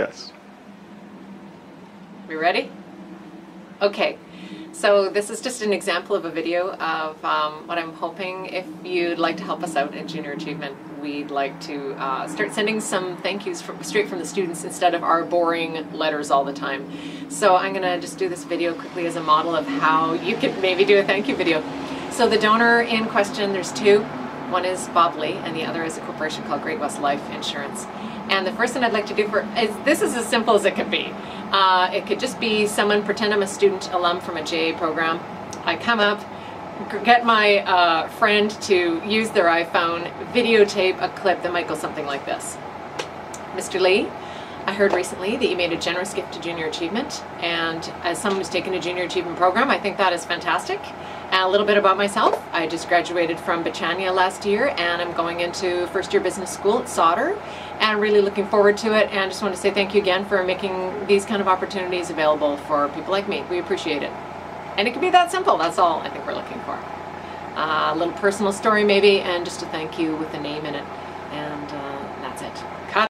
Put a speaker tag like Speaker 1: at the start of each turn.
Speaker 1: Yes.
Speaker 2: We ready? Okay, so this is just an example of a video of um, what I'm hoping if you'd like to help us out in Junior Achievement, we'd like to uh, start sending some thank yous from, straight from the students instead of our boring letters all the time. So I'm going to just do this video quickly as a model of how you could maybe do a thank you video. So the donor in question, there's two. One is Bob Lee, and the other is a corporation called Great West Life Insurance. And the first thing I'd like to do for is this is as simple as it could be. Uh, it could just be someone pretend I'm a student alum from a JA program. I come up, get my uh, friend to use their iPhone, videotape a clip that might go something like this. Mr. Lee, I heard recently that you made a generous gift to Junior Achievement, and as someone who's taken a Junior Achievement program, I think that is fantastic. A little bit about myself, I just graduated from Bachania last year, and I'm going into first year business school at Sauder, and really looking forward to it, and just want to say thank you again for making these kind of opportunities available for people like me. We appreciate it. And it can be that simple, that's all I think we're looking for. Uh, a little personal story maybe, and just a thank you with a name in it. And uh that's it.